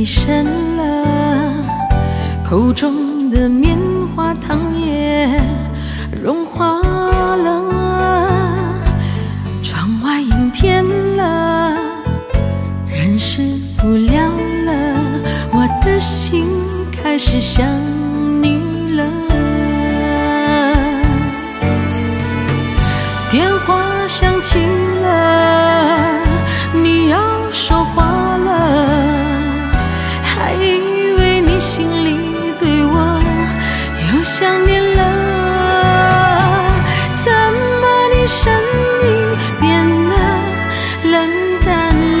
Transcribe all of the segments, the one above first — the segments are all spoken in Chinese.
夜深了，口中的棉花糖也融化了，窗外阴天了，人是不聊了，我的心开始想你。想念了。怎么你声音变得冷淡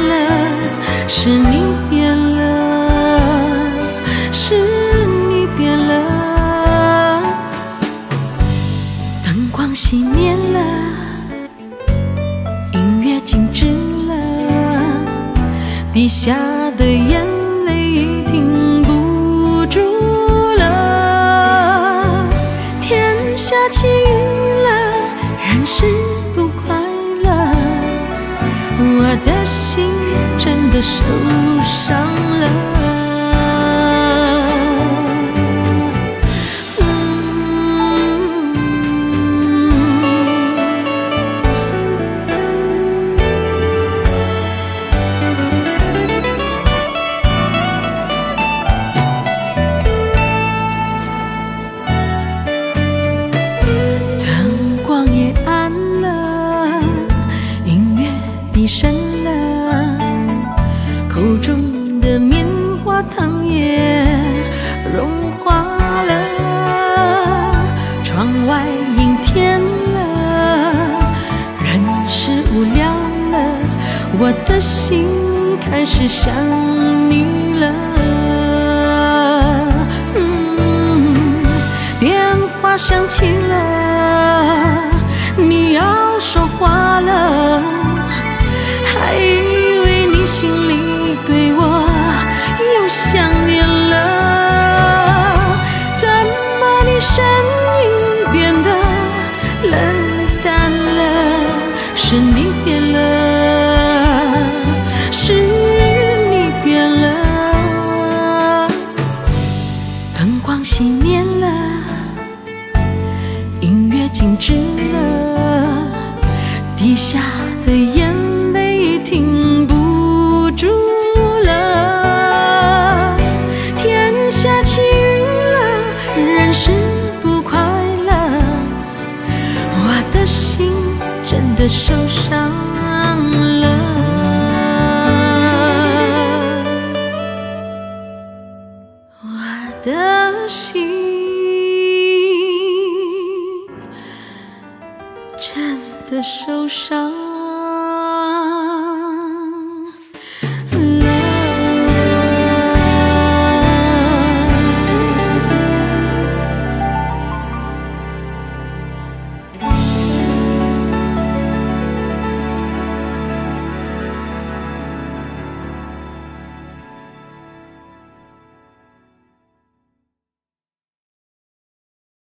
了？是你变了，是你变了。灯光熄灭了，音乐静止了，滴下的烟是不快乐，我的心真的受伤了。乐低声了，口中的棉花糖也融化了，窗外阴天了，人是无聊了，我的心开始想你了。嗯电话响起停止了，滴下的眼泪停不住了。天下起雨了，人是不快乐，我的心真的受伤受伤。